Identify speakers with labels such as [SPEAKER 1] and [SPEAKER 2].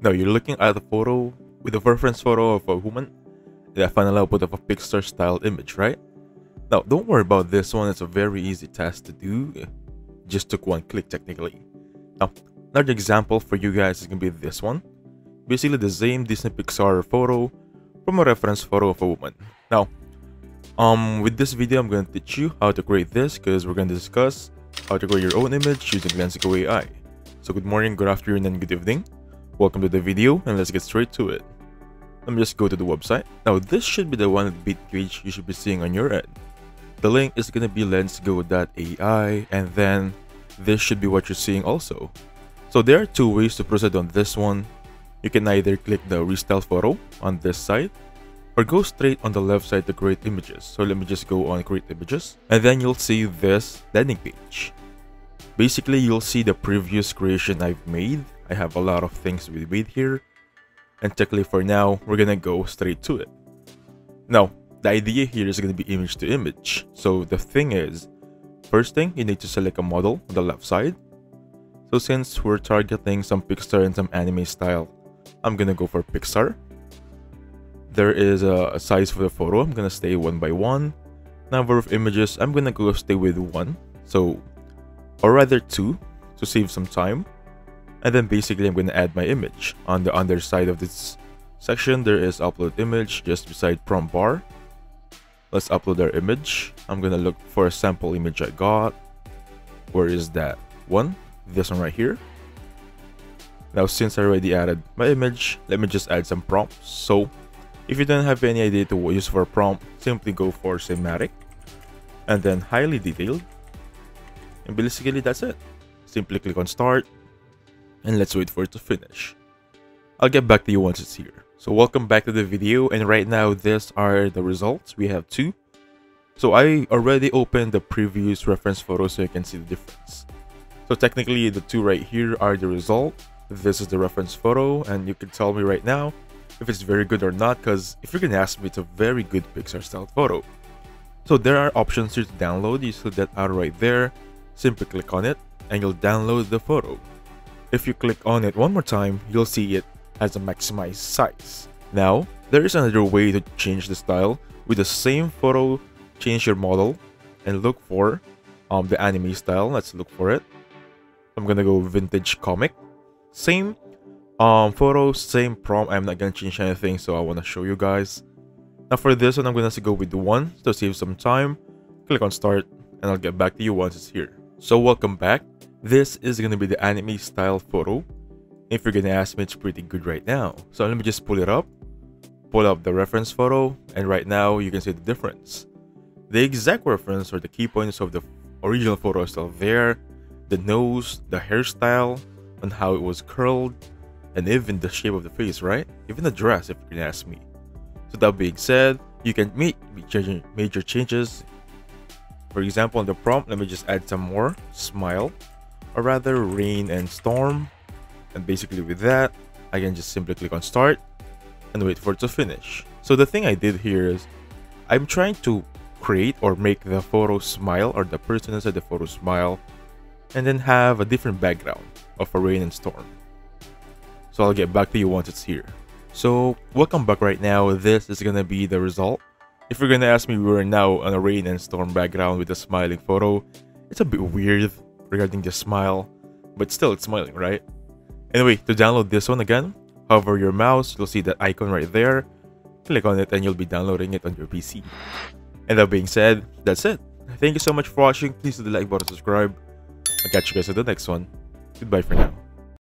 [SPEAKER 1] Now you're looking at a photo with a reference photo of a woman and a final output of a Pixar style image, right? Now don't worry about this one, it's a very easy task to do. Just took one click technically. Now another example for you guys is gonna be this one. Basically the same Disney Pixar photo from a reference photo of a woman. Now um with this video I'm gonna teach you how to create this because we're gonna discuss how to create your own image using Lensgo AI. So good morning, good afternoon, and good evening. Welcome to the video and let's get straight to it. Let me just go to the website. Now this should be the one bit page you should be seeing on your end. The link is gonna be lensgo.ai and then this should be what you're seeing also. So there are two ways to proceed on this one. You can either click the restyle photo on this side or go straight on the left side to create images. So let me just go on create images and then you'll see this landing page. Basically, you'll see the previous creation I've made I have a lot of things we made here. And technically for now, we're gonna go straight to it. Now, the idea here is gonna be image to image. So the thing is, first thing, you need to select a model on the left side. So since we're targeting some Pixar and some anime style, I'm gonna go for Pixar. There is a size for the photo, I'm gonna stay one by one. Number of images, I'm gonna go stay with one. So, or rather two, to save some time. And then basically I'm going to add my image. On the underside of this section, there is upload image just beside prompt bar. Let's upload our image. I'm going to look for a sample image I got. Where is that one? This one right here. Now since I already added my image, let me just add some prompts. So if you don't have any idea to use for prompt, simply go for cinematic and then highly detailed. And basically that's it. Simply click on start and let's wait for it to finish. I'll get back to you once it's here. So welcome back to the video and right now these are the results. We have two. So I already opened the previous reference photo so you can see the difference. So technically the two right here are the result. This is the reference photo and you can tell me right now if it's very good or not because if you're gonna ask me it's a very good Pixar style photo. So there are options here to download. You see that out right there. Simply click on it and you'll download the photo. If you click on it one more time, you'll see it as a maximized size. Now, there is another way to change the style. With the same photo, change your model and look for um, the anime style. Let's look for it. I'm gonna go vintage comic. Same um, photo, same prompt. I'm not gonna change anything, so I wanna show you guys. Now for this one, I'm gonna go with the one to save some time. Click on start and I'll get back to you once it's here. So welcome back. This is gonna be the anime style photo. If you're gonna ask me, it's pretty good right now. So let me just pull it up. Pull up the reference photo, and right now you can see the difference. The exact reference or the key points of the original photo are still there. The nose, the hairstyle, and how it was curled, and even the shape of the face, right? Even the dress, if you can ask me. So that being said, you can make major changes. For example, on the prompt, let me just add some more smile or rather rain and storm. And basically with that I can just simply click on start and wait for it to finish. So the thing I did here is I'm trying to create or make the photo smile or the person inside the photo smile and then have a different background of a rain and storm. So I'll get back to you once it's here. So welcome back right now. This is gonna be the result. If you're gonna ask me we're now on a rain and storm background with a smiling photo it's a bit weird regarding the smile, but still it's smiling, right? Anyway, to download this one again, hover your mouse, you'll see that icon right there, click on it and you'll be downloading it on your PC. And that being said, that's it. Thank you so much for watching, please do the like button, subscribe, I'll catch you guys in the next one. Goodbye for now.